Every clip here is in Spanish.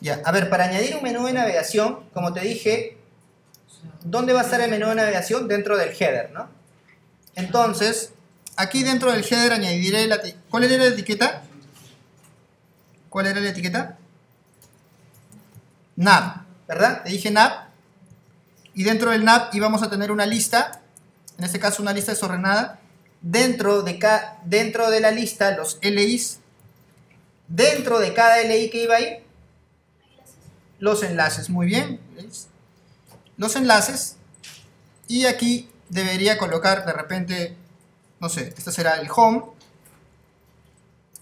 Ya, a ver, para añadir un menú de navegación, como te dije, ¿dónde va a estar el menú de navegación? Dentro del header, ¿no? Entonces, aquí dentro del header añadiré la... ¿Cuál era la etiqueta? ¿Cuál era la etiqueta? nav, ¿verdad? Te dije nav. Y dentro del nav íbamos a tener una lista, en este caso una lista desordenada. Dentro de, dentro de la lista, los LIs. Dentro de cada LI que iba ahí, los enlaces. Muy bien. Los enlaces. Y aquí debería colocar de repente, no sé, este será el home.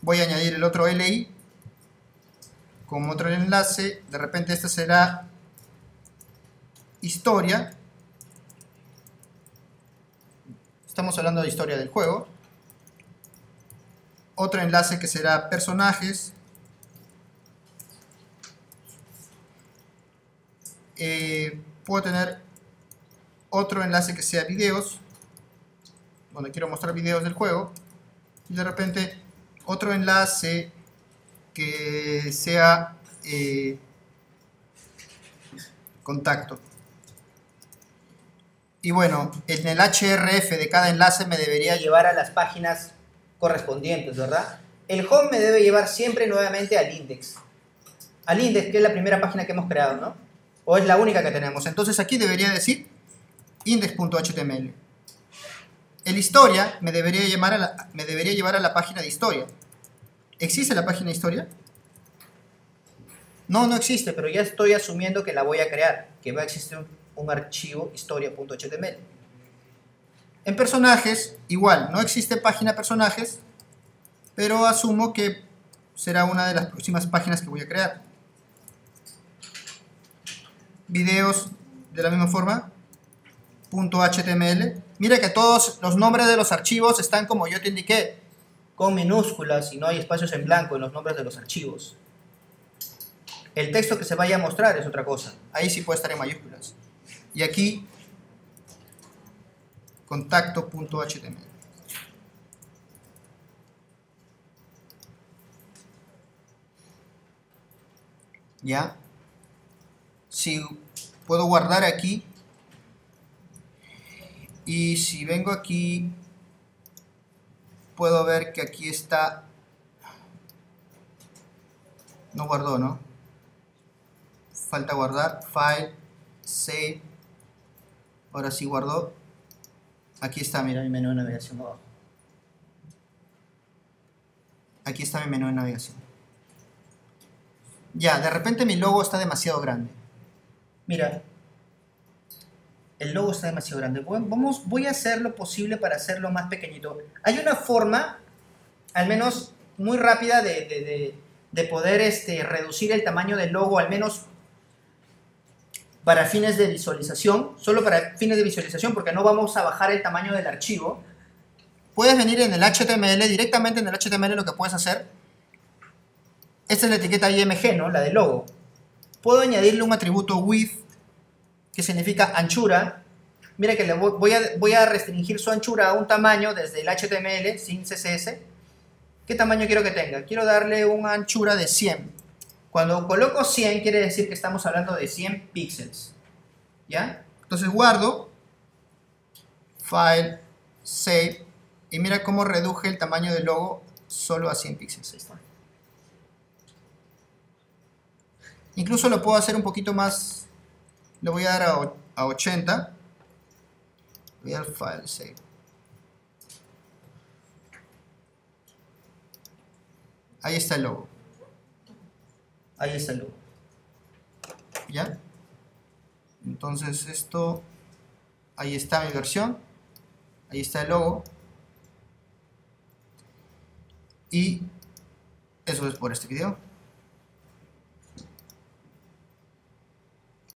Voy a añadir el otro LI como otro enlace, de repente este será historia. Estamos hablando de historia del juego. Otro enlace que será personajes. Eh, puedo tener otro enlace que sea videos, donde quiero mostrar videos del juego. Y de repente otro enlace que sea eh, contacto. Y bueno, en el href de cada enlace me debería llevar a las páginas correspondientes, ¿verdad? El home me debe llevar siempre nuevamente al index. Al index, que es la primera página que hemos creado, ¿no? O es la única que tenemos. Entonces aquí debería decir index.html. El historia me debería, llevar a la, me debería llevar a la página de historia. ¿Existe la página de historia? No, no existe, pero ya estoy asumiendo que la voy a crear, que va a existir un, archivo historia.html. En personajes, igual, no existe página personajes, pero asumo que será una de las próximas páginas que voy a crear. Videos, de la misma forma, .html. Mira que todos los nombres de los archivos están como yo te indiqué, con minúsculas y no hay espacios en blanco en los nombres de los archivos. El texto que se vaya a mostrar es otra cosa. Ahí sí puede estar en mayúsculas. Y aquí, contacto.html. ¿Ya? Si puedo guardar aquí y si vengo aquí puedo ver que aquí está no guardó, ¿no? Falta guardar, file, save. Ahora sí guardó. Aquí está, mira mi menú de navegación abajo. Aquí está mi menú de navegación. Ya, de repente mi logo está demasiado grande. Mira, el logo está demasiado grande. Vamos, voy a hacer lo posible para hacerlo más pequeñito. Hay una forma, al menos muy rápida, de, poder este, reducir el tamaño del logo, al menos para fines de visualización, solo para fines de visualización, porque no vamos a bajar el tamaño del archivo. Puedes venir en el HTML, directamente en el HTML lo que puedes hacer. Esta es la etiqueta IMG, ¿no? La del logo. Puedo añadirle un atributo width que significa anchura. Mira que le voy, a, voy a restringir su anchura a un tamaño desde el HTML sin CSS. ¿Qué tamaño quiero que tenga? Quiero darle una anchura de 100. Cuando coloco 100 quiere decir que estamos hablando de 100 píxeles. ¿Ya? Entonces guardo, file, save, y mira cómo reduje el tamaño del logo solo a 100 píxeles. Incluso lo puedo hacer un poquito más le voy a dar a, 80. Voy al file save. Ahí está el logo. Ahí está el logo. ¿Ya? Entonces esto, ahí está mi versión. Ahí está el logo. Y eso es por este video.